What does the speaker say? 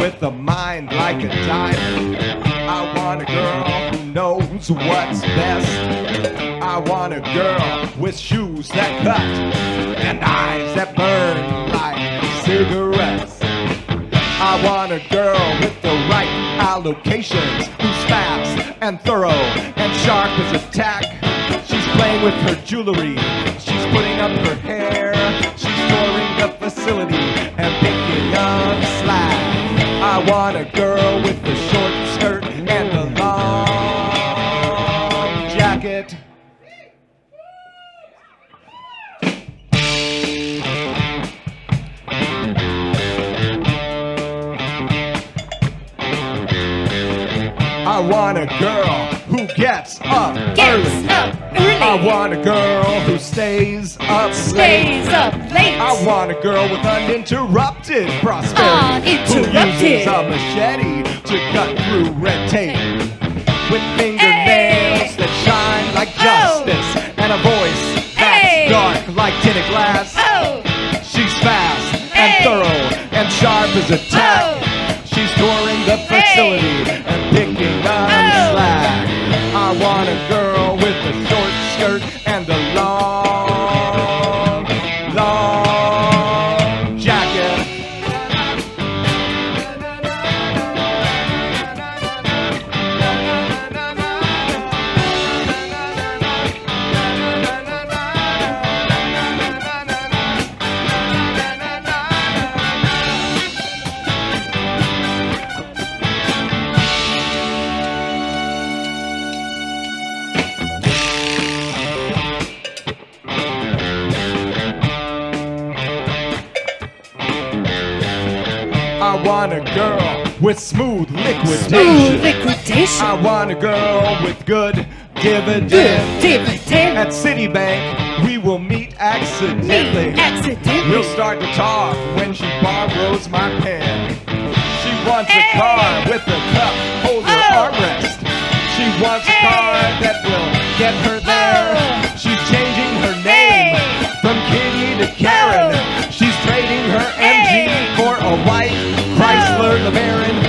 with a mind like a diamond. I want a girl who knows what's best. I want a girl with shoes that cut and eyes that burn like cigarettes. I want a girl with the right allocations, who's fast and thorough and sharp as a tack. She's playing with her jewelry, she's putting up her hair, she's touring the facility I want a girl with a short skirt and a long jacket. I want a girl gets up Gets early. up early. I want a girl who stays up Stays late. up late. I want a girl with uninterrupted prosperity. Who Uninterrupted. uses a machete to cut through red tape. With fingernails that shine like Oh. justice. And a voice that's Hey. dark like tinted glass. Oh, She's fast and thorough and sharp as a I want a girl with smooth liquidation. smooth liquidation. I want a girl with good dividend. Good dividend. At Citibank, we will meet accidentally. Me accidentally. We'll start to talk when she borrows my pen. She wants a car with a cup Chrysler, LeBaron,